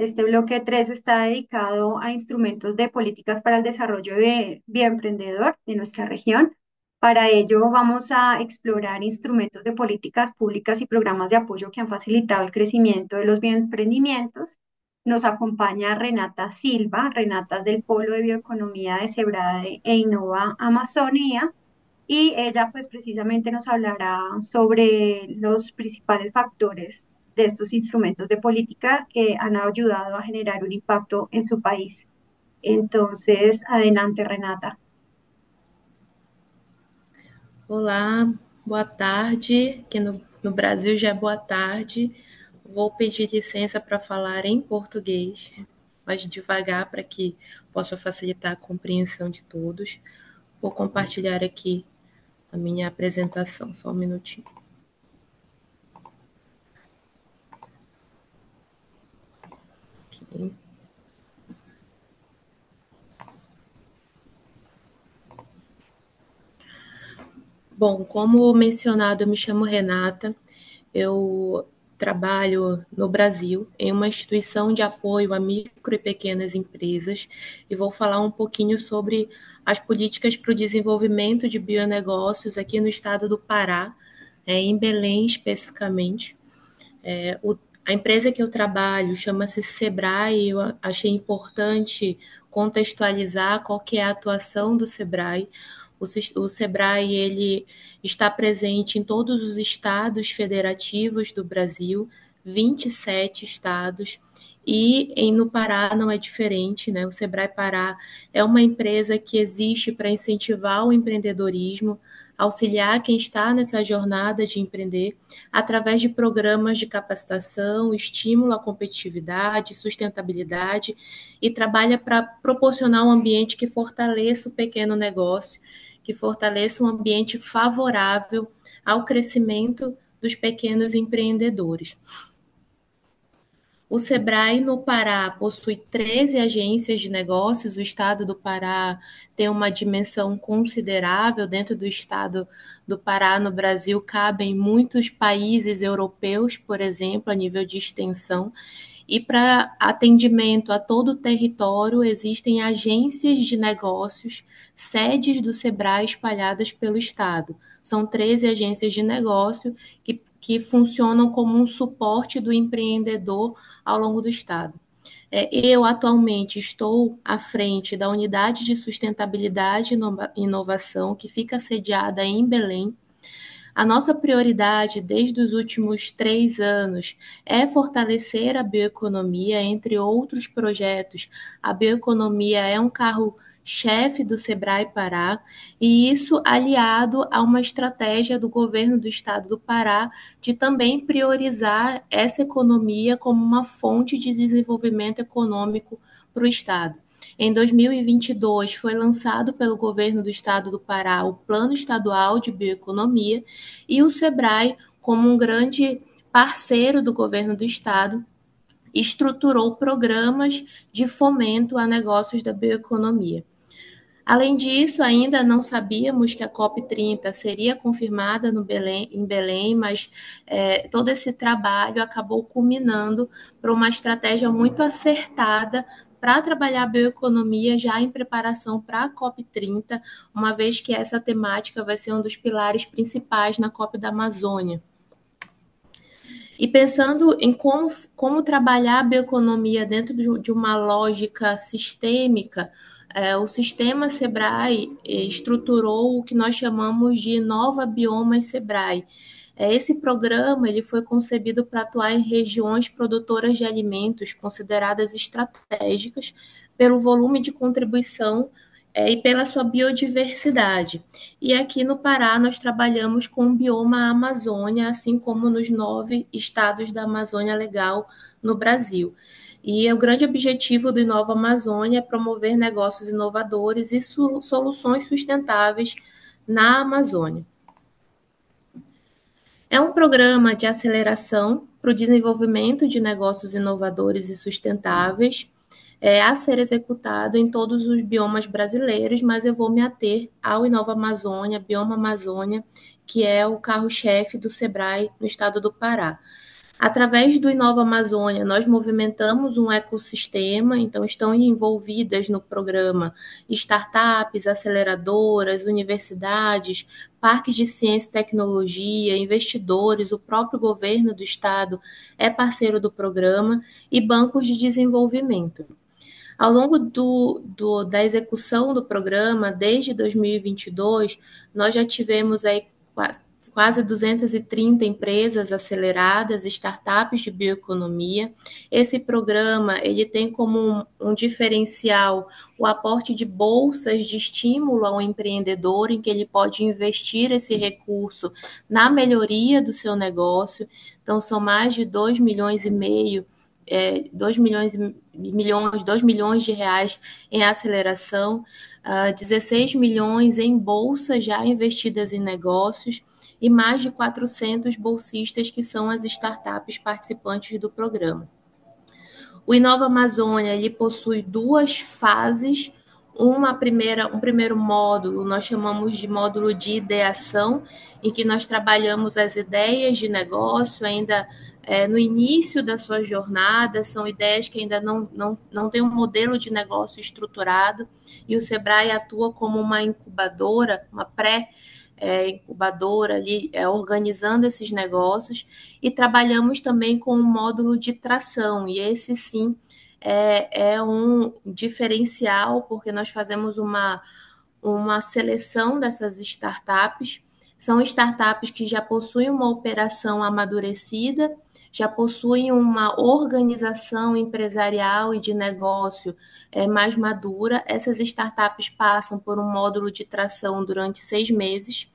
Este bloque 3 está dedicado a instrumentos de políticas para el desarrollo de bioemprendedor de nuestra región. Para ello vamos a explorar instrumentos de políticas públicas y programas de apoyo que han facilitado el crecimiento de los bioemprendimientos. Nos acompaña Renata Silva, Renata del Polo de Bioeconomía de Sebrade e Innova Amazonía, y ella pues precisamente nos hablará sobre los principales factores de estos instrumentos de política que han ayudado a generar un impacto en su país. Entonces, adelante, Renata. Olá, boa tarde. Aqui no, no Brasil já é boa tarde. Vou pedir licença para falar em português, mas devagar para que possa facilitar a compreensão de todos. Vou compartilhar aqui a minha apresentação, só um minutinho. Bom, como mencionado, eu me chamo Renata, eu trabalho no Brasil em uma instituição de apoio a micro e pequenas empresas e vou falar um pouquinho sobre as políticas para o desenvolvimento de bionegócios aqui no estado do Pará, é, em Belém especificamente. É, o, a empresa que eu trabalho chama-se Sebrae eu achei importante contextualizar qual que é a atuação do Sebrae. O Sebrae ele está presente em todos os estados federativos do Brasil, 27 estados, e em, no Pará não é diferente, né? O Sebrae Pará é uma empresa que existe para incentivar o empreendedorismo, auxiliar quem está nessa jornada de empreender através de programas de capacitação, estímulo à competitividade, sustentabilidade e trabalha para proporcionar um ambiente que fortaleça o pequeno negócio que fortaleça um ambiente favorável ao crescimento dos pequenos empreendedores. O Sebrae no Pará possui 13 agências de negócios. O estado do Pará tem uma dimensão considerável. Dentro do estado do Pará, no Brasil, cabem muitos países europeus, por exemplo, a nível de extensão. E para atendimento a todo o território, existem agências de negócios sedes do Sebrae espalhadas pelo Estado. São 13 agências de negócio que, que funcionam como um suporte do empreendedor ao longo do Estado. É, eu, atualmente, estou à frente da Unidade de Sustentabilidade e Inovação, que fica sediada em Belém. A nossa prioridade desde os últimos três anos é fortalecer a bioeconomia, entre outros projetos. A bioeconomia é um carro chefe do Sebrae Pará, e isso aliado a uma estratégia do governo do estado do Pará de também priorizar essa economia como uma fonte de desenvolvimento econômico para o estado. Em 2022, foi lançado pelo governo do estado do Pará o Plano Estadual de Bioeconomia e o SEBRAE, como um grande parceiro do governo do estado, estruturou programas de fomento a negócios da bioeconomia. Além disso, ainda não sabíamos que a COP30 seria confirmada Belém, em Belém, mas é, todo esse trabalho acabou culminando para uma estratégia muito acertada para trabalhar a bioeconomia já em preparação para a COP30, uma vez que essa temática vai ser um dos pilares principais na COP da Amazônia. E pensando em como, como trabalhar a bioeconomia dentro de uma lógica sistêmica, é, o sistema Sebrae é, estruturou o que nós chamamos de Nova Biomas Sebrae. É, esse programa ele foi concebido para atuar em regiões produtoras de alimentos consideradas estratégicas pelo volume de contribuição é, e pela sua biodiversidade. E aqui no Pará nós trabalhamos com o bioma Amazônia, assim como nos nove estados da Amazônia Legal no Brasil. E o grande objetivo do Inova Amazônia é promover negócios inovadores e soluções sustentáveis na Amazônia. É um programa de aceleração para o desenvolvimento de negócios inovadores e sustentáveis, é, a ser executado em todos os biomas brasileiros, mas eu vou me ater ao Inova Amazônia, Bioma Amazônia, que é o carro-chefe do SEBRAE no estado do Pará. Através do Inova Amazônia, nós movimentamos um ecossistema, então estão envolvidas no programa startups, aceleradoras, universidades, parques de ciência e tecnologia, investidores, o próprio governo do estado é parceiro do programa e bancos de desenvolvimento. Ao longo do, do, da execução do programa, desde 2022, nós já tivemos aí quase 230 empresas aceleradas, startups de bioeconomia. Esse programa ele tem como um, um, diferencial o aporte de bolsas de estímulo ao empreendedor, em que ele pode investir esse recurso na melhoria do seu negócio. Então, são mais de 2 milhões e meio é, 2 milhões, milhões, 2 milhões de reais em aceleração, uh, 16 milhões em bolsas já investidas em negócios, e mais de 400 bolsistas que são as startups participantes do programa. O Inova Amazônia ele possui duas fases. Uma primeira, um primeiro módulo, nós chamamos de módulo de ideação, em que nós trabalhamos as ideias de negócio, ainda é, no início da sua jornada, são ideias que ainda não, não, não têm um modelo de negócio estruturado, e o Sebrae atua como uma incubadora, uma pré é, incubadora ali, é, organizando esses negócios, e trabalhamos também com um módulo de tração, e esse sim é, é um diferencial, porque nós fazemos uma, uma seleção dessas startups. São startups que já possuem uma operação amadurecida, já possuem uma organização empresarial e de negócio é, mais madura. Essas startups passam por um módulo de tração durante seis meses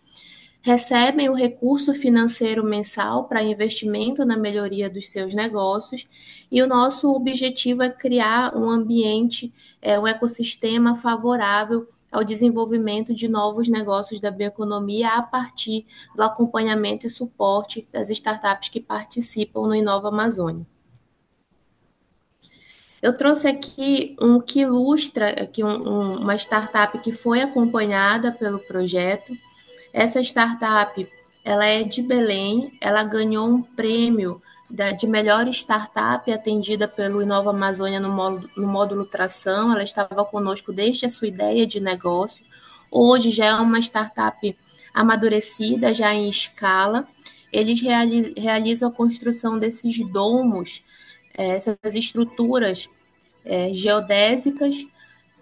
recebem o recurso financeiro mensal para investimento na melhoria dos seus negócios, e o nosso objetivo é criar um ambiente, é, um ecossistema favorável ao desenvolvimento de novos negócios da bioeconomia a partir do acompanhamento e suporte das startups que participam no Inova Amazônia. Eu trouxe aqui um que ilustra aqui um, um, uma startup que foi acompanhada pelo projeto, essa startup, ela é de Belém, ela ganhou um prêmio de melhor startup atendida pelo Inova Amazônia no módulo, no módulo Tração. Ela estava conosco desde a sua ideia de negócio. Hoje já é uma startup amadurecida, já em escala. Eles realizam a construção desses domos, eh, essas estruturas é, geodésicas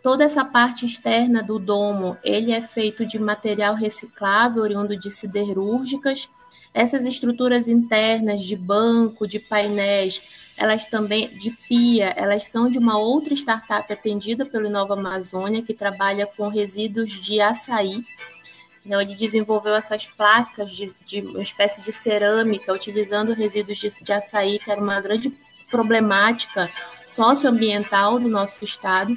Toda essa parte externa do domo, ele é feito de material reciclável, oriundo de siderúrgicas. Essas estruturas internas de banco, de painéis, elas também de pia, elas são de uma outra startup atendida pelo Nova Amazônia, que trabalha com resíduos de açaí. Então, ele desenvolveu essas placas de, de uma espécie de cerâmica, utilizando resíduos de, de açaí, que era uma grande problemática socioambiental do nosso estado.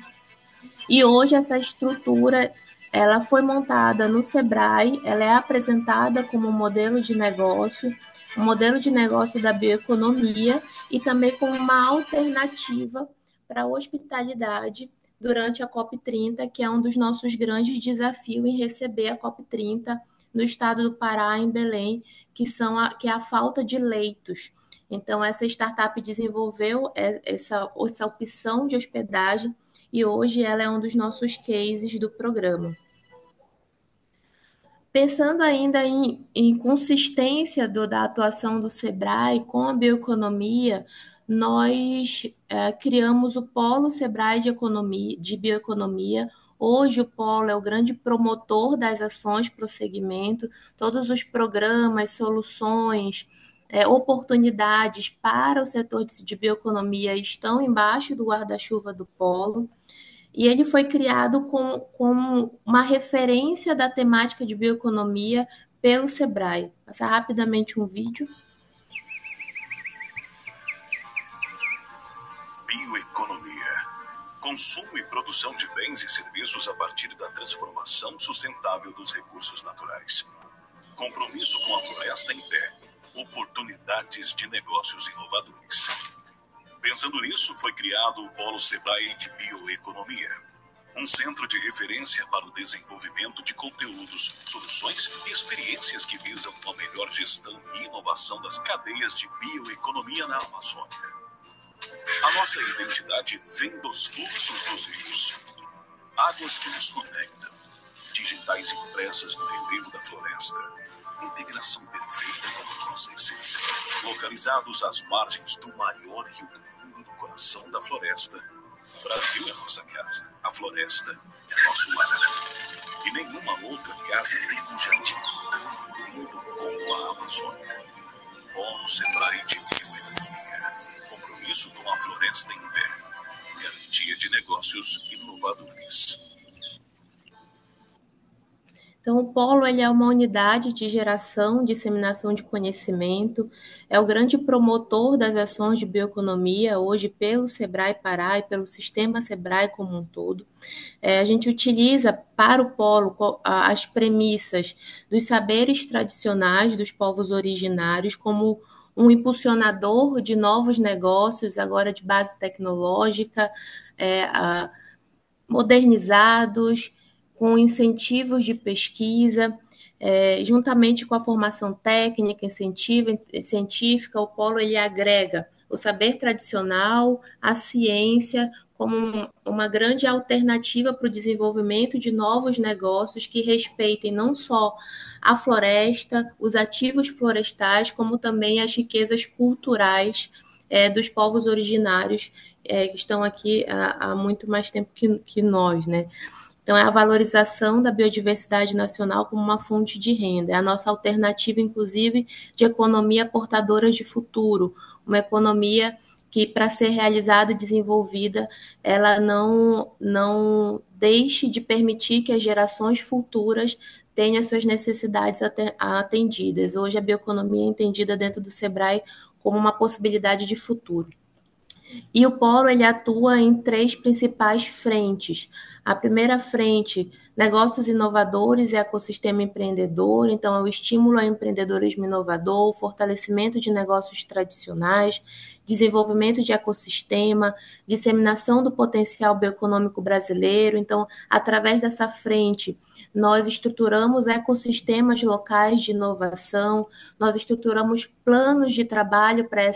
E hoje essa estrutura ela foi montada no Sebrae, ela é apresentada como modelo de negócio, um modelo de negócio da bioeconomia e também como uma alternativa para a hospitalidade durante a COP30, que é um dos nossos grandes desafios em receber a COP30 no estado do Pará, em Belém, que, são a, que é a falta de leitos. Então, essa startup desenvolveu essa, essa opção de hospedagem e hoje ela é um dos nossos cases do programa. Pensando ainda em, em consistência do, da atuação do SEBRAE com a bioeconomia, nós é, criamos o Polo SEBRAE de, economia, de Bioeconomia. Hoje, o Polo é o grande promotor das ações para o segmento, todos os programas, soluções, é, oportunidades para o setor de, de bioeconomia estão embaixo do guarda-chuva do Polo. E ele foi criado como, uma referência da temática de bioeconomia pelo Sebrae. Passar rapidamente um vídeo. Bioeconomia. Consumo e produção de bens e serviços a partir da transformação sustentável dos recursos naturais. Compromisso com a floresta em pé oportunidades de negócios inovadores. Pensando nisso, foi criado o Polo Sebrae de Bioeconomia, Um centro de referência para o desenvolvimento de conteúdos, soluções e experiências que visam uma melhor gestão e inovação das cadeias de bioeconomia na Amazônia. A nossa identidade vem dos fluxos dos rios, águas que nos conectam, digitais impressas no relevo da floresta, integração perfeita com a nossa essência. Localizados às margens do maior rio do da floresta, o Brasil é nossa casa, a floresta é nosso lar. E nenhuma outra casa tem um jardim tão lindo como a Amazônia. Polo Sebrae de Bioeconomia. Compromisso com a floresta em pé. Garantia de negócios inovadores. Então, o polo ele é uma unidade de geração, disseminação de conhecimento, é o grande promotor das ações de bioeconomia, hoje pelo Sebrae Pará e pelo sistema Sebrae como um todo. É, a gente utiliza para o polo as premissas dos saberes tradicionais dos povos originários como um impulsionador de novos negócios, agora de base tecnológica, é, a, modernizados, com incentivos de pesquisa, é, juntamente com a formação técnica, científica, o polo ele agrega o saber tradicional, a ciência, como uma grande alternativa para o desenvolvimento de novos negócios que respeitem não só a floresta, os ativos florestais, como também as riquezas culturais é, dos povos originários é, que estão aqui há, há, muito mais tempo que, que nós, né? Então, é a valorização da biodiversidade nacional como uma fonte de renda, é a nossa alternativa, inclusive, de economia portadora de futuro, uma economia que, para ser realizada e desenvolvida, ela não, não deixe de permitir que as gerações futuras tenham suas necessidades atendidas. Hoje, a bioeconomia é entendida dentro do SEBRAE como uma possibilidade de futuro. E o polo ele atua em três principais frentes. A primeira frente, negócios inovadores e ecossistema empreendedor, então é o estímulo ao empreendedorismo inovador, fortalecimento de negócios tradicionais, desenvolvimento de ecossistema, disseminação do potencial bioeconômico brasileiro. Então, através dessa frente, nós estruturamos ecossistemas locais de inovação, nós estruturamos planos de trabalho para é,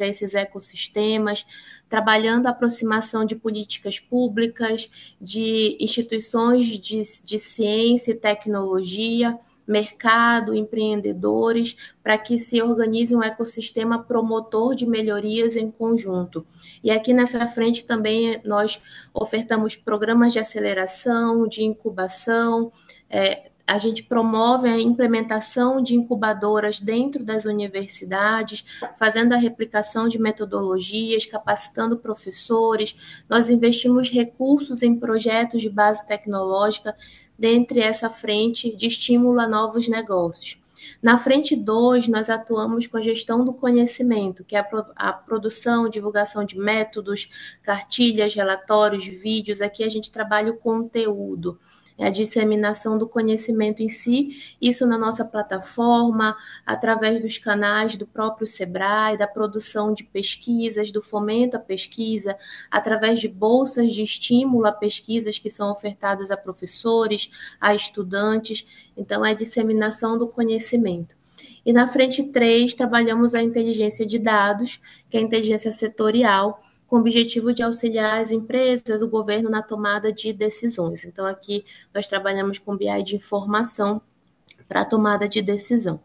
esses ecossistemas, trabalhando a aproximação de políticas públicas, de instituições de, de ciência e tecnologia, mercado, empreendedores, para que se organize um ecossistema promotor de melhorias em conjunto. E aqui nessa frente também nós ofertamos programas de aceleração, de incubação, é, a gente promove a implementação de incubadoras dentro das universidades, fazendo a replicação de metodologias, capacitando professores. Nós investimos recursos em projetos de base tecnológica dentre essa frente de estímulo a novos negócios. Na frente 2, nós atuamos com a gestão do conhecimento, que é a produção, divulgação de métodos, cartilhas, relatórios, vídeos. Aqui a gente trabalha o conteúdo é a disseminação do conhecimento em si, isso na nossa plataforma, através dos canais do próprio Sebrae, da produção de pesquisas, do fomento à pesquisa, através de bolsas de estímulo a pesquisas que são ofertadas a professores, a estudantes. Então, é a disseminação do conhecimento. E na frente 3, trabalhamos a inteligência de dados, que é a inteligência setorial, com o objetivo de auxiliar as empresas, o governo na tomada de decisões. Então, aqui nós trabalhamos com BI de informação para a tomada de decisão.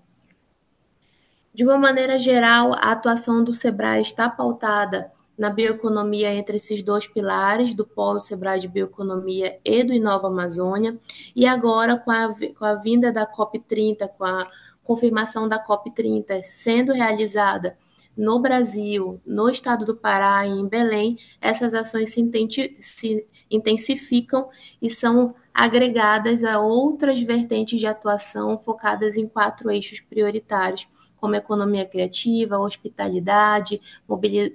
De uma maneira geral, a atuação do SEBRAE está pautada na bioeconomia entre esses dois pilares, do Polo Sebrae de Bioeconomia e do Inova Amazônia, e agora com a, com a vinda da COP30, com a confirmação da COP30 sendo realizada no Brasil, no estado do Pará e em Belém, essas ações se intensificam e são agregadas a outras vertentes de atuação focadas em quatro eixos prioritários, como economia criativa, hospitalidade,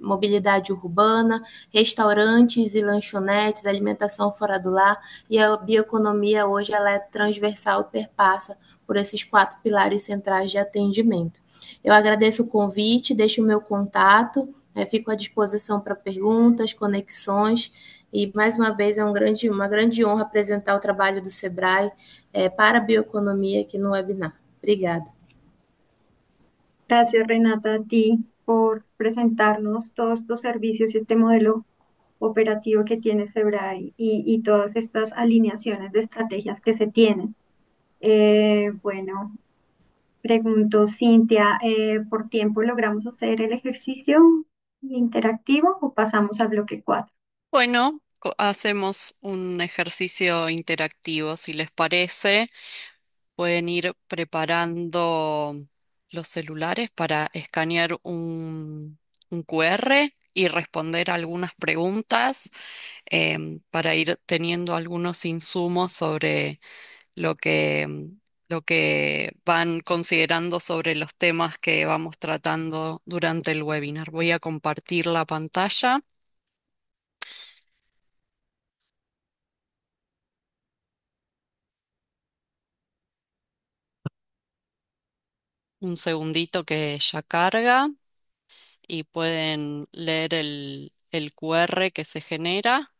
mobilidade urbana, restaurantes e lanchonetes, alimentação fora do lar, e a bioeconomia hoje ela é transversal e perpassa por esses quatro pilares centrais de atendimento. Eu agradeço o convite, deixo o meu contato, né, fico à disposição para perguntas, conexões, E mais uma vez é um grande, uma grande honra apresentar o trabalho do Sebrae é, para a bioeconomia aqui no webinar. Obrigada. Gracias, Renata, a ti por presentarnos todos estos servicios y este modelo operativo que tiene Sebrae y, y todas estas alineaciones de estrategias que se tienen. Eh, bueno, pregunto, Cintia, eh, ¿por tiempo logramos hacer el ejercicio interactivo o pasamos al bloque 4? Bueno, hacemos un ejercicio interactivo, si les parece. Pueden ir preparando los celulares para escanear un, QR y responder algunas preguntas em, para ir teniendo algunos insumos sobre lo que, lo que van considerando sobre los temas que vamos tratando durante el webinar. Voy a compartir la pantalla. Un segundito que ya carga y pueden leer el, el QR que se genera.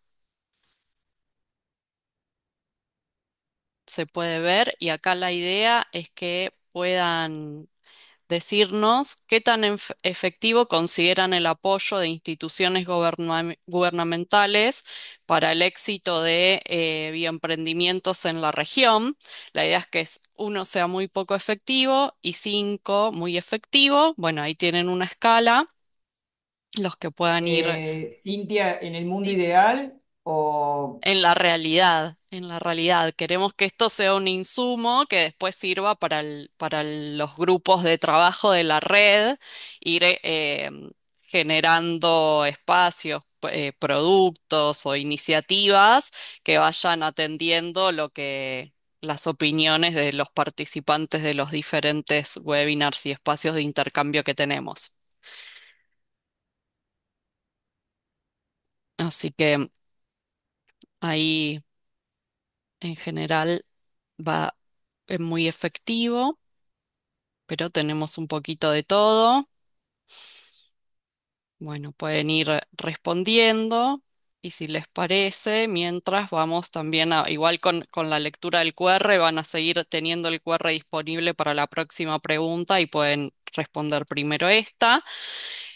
Se puede ver y acá la idea es que puedan decirnos qué tan ef- efectivo consideran el apoyo de instituciones gubernamentales para el éxito de eh, bioemprendimientos en la región. La idea es que es, uno sea muy poco efectivo y cinco muy efectivo. Bueno, ahí tienen una escala. Los que puedan ir Eh, Cintia, ¿en el mundo ideal o En la realidad, en la realidad, queremos que esto sea un insumo que después sirva para para los grupos de trabajo de la red, ir eh, generando espacios, eh, productos o iniciativas que vayan atendiendo lo que las opiniones de los participantes de los diferentes webinars y espacios de intercambio que tenemos. Así que ahí en general va es muy efectivo, pero tenemos un poquito de todo. Bueno, pueden ir respondiendo y si les parece, mientras vamos también a, igual con, con la lectura del QR, van a seguir teniendo el QR disponible para la próxima pregunta y pueden responder primero esta.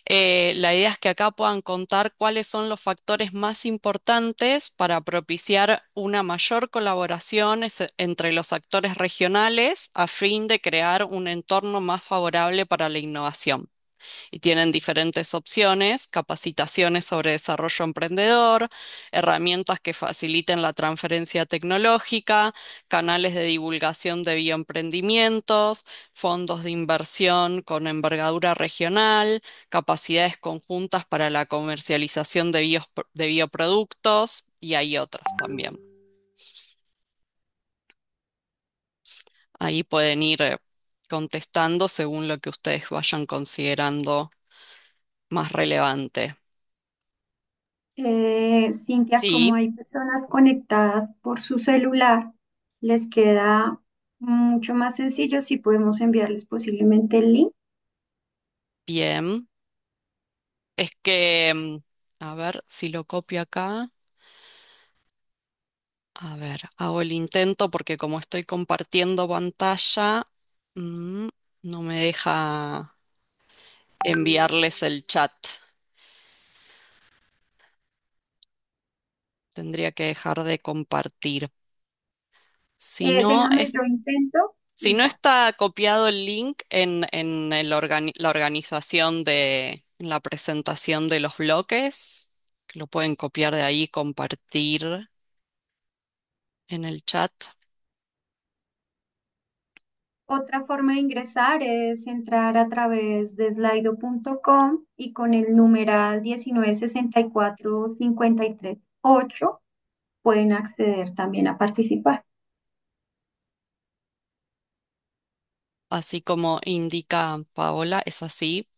Eh, la idea es que acá puedan contar cuáles son los factores más importantes para propiciar una mayor colaboración es- entre los actores regionales a fin de crear un entorno más favorable para la innovación y tienen diferentes opciones, capacitaciones sobre desarrollo emprendedor, herramientas que faciliten la transferencia tecnológica, canales de divulgación de bioemprendimientos, fondos de inversión con envergadura regional, capacidades conjuntas para la comercialización de, bios- de bioproductos y hay otras también. Ahí pueden ir eh, contestando según lo que ustedes vayan considerando más relevante. Eh, Cintia, como Sí, hay personas conectadas por su celular, les queda mucho más sencillo si podemos enviarles posiblemente el link. bien. Es que, mm, a ver si lo copio acá. A ver, hago el intento porque como estoy compartiendo pantalla, mm, no me deja enviarles el chat. Tendría que dejar de compartir. Si Eh, no, déjame, es, yo intento. si no Listo. está copiado el link en, en el organi- la organización de en la presentación de los bloques, que lo pueden copiar de ahí y compartir en el chat. Otra forma de ingresar es entrar a través de slido.com y con el numeral 1964538 pueden acceder también a participar. Así como indica Paola, es así.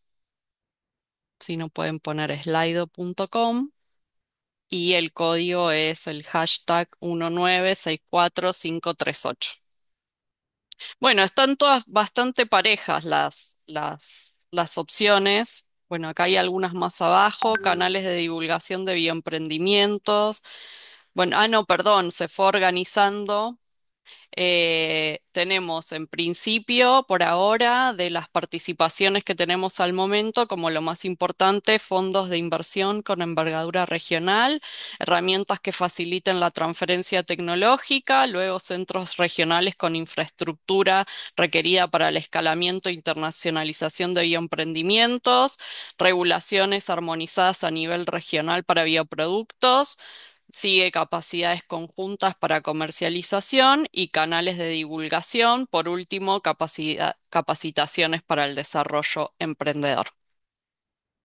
Si no pueden poner slido.com y el código es el hashtag 1964538. Bueno, están todas bastante parejas las, las, las opciones. Bueno, acá hay algunas más abajo, canales de divulgación de bioemprendimientos. Bueno, ah, no, perdón, se fue organizando eh, tenemos en principio, por ahora, de las participaciones que tenemos al momento, como lo más importante, fondos de inversión con envergadura regional, herramientas que faciliten la transferencia tecnológica, luego centros regionales con infraestructura requerida para el escalamiento e internacionalización de bioemprendimientos, regulaciones armonizadas a nivel regional para bioproductos Sigue capacidades conjuntas para comercialización y canales de divulgación. Por último, capacitaciones para el desarrollo emprendedor.